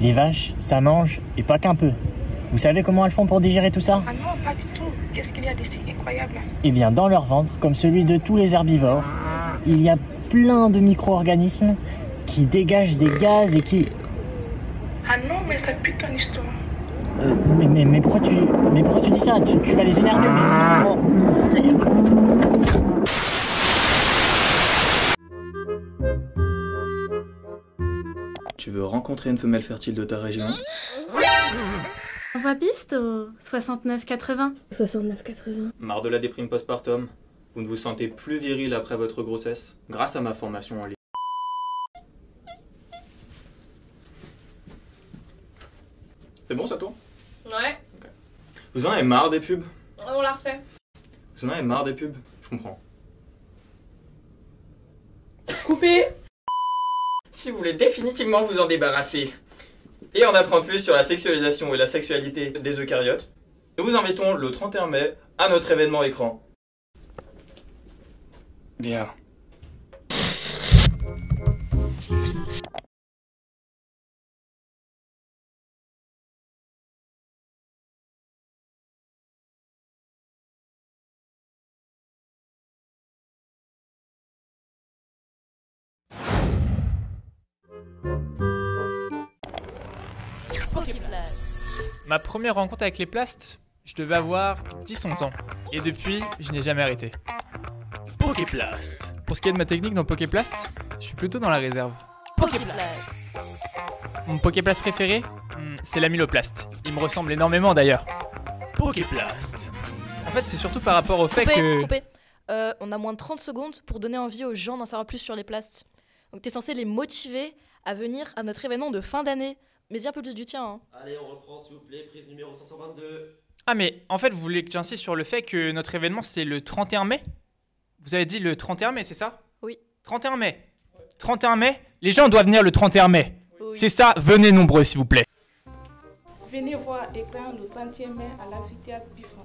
Les vaches, ça mange, et pas qu'un peu. Vous savez comment elles font pour digérer tout ça Ah non, pas du tout. Qu'est-ce qu'il y a de si incroyable Eh bien, dans leur ventre, comme celui de tous les herbivores, il y a plein de micro-organismes qui dégagent des gaz et qui... Ah non, mais répète ton histoire. Euh, mais, mais, mais pourquoi tu, mais pourquoi tu dis ça? Tu, tu vas les énerver. mais- Oh, rencontrer une femelle fertile de ta région Envoie piste au 69-80. 69,80. Marre de la déprime postpartum Vous ne vous sentez plus viril après votre grossesse Grâce à ma formation en ligne. C'est bon ça tourne? Ouais, Vous en avez marre des pubs? On la refait. Vous en avez marre des pubs? Je comprends. Coupé Si vous voulez définitivement vous en débarrasser et en apprendre plus sur la sexualisation et la sexualité des eucaryotes, nous vous invitons le 31 mai à notre événement écran. Bien. Ma première rencontre avec les plastes, je devais avoir 10-11 ans. Et depuis, je n'ai jamais arrêté. Poképlast Pour ce qui est de ma technique dans Poképlast, je suis plutôt dans la réserve. Mon Poképlast préféré Hmm, C'est l'amyloplast. Il me ressemble énormément d'ailleurs. Poképlast En fait, c'est surtout par rapport au fait Coupé, que... coupé. Euh, on a moins de 30 secondes pour donner envie aux gens d'en savoir plus sur les plastes. Donc t'es censé les motiver à venir à notre événement de fin d'année. Mais dis un peu plus du tien. hein. Allez, on reprend s'il vous plaît, prise numéro 522. Ah mais en fait, vous voulez que j'insiste sur le fait que notre événement c'est le 31 mai? Vous avez dit le 31 mai, c'est ça? Oui. 31 mai 31 mai Les gens doivent venir le 31 mai. Oui. C'est ça, venez nombreux s'il vous plaît. Venez voir écran le 30e mai à l'amphithéâtre Buffon.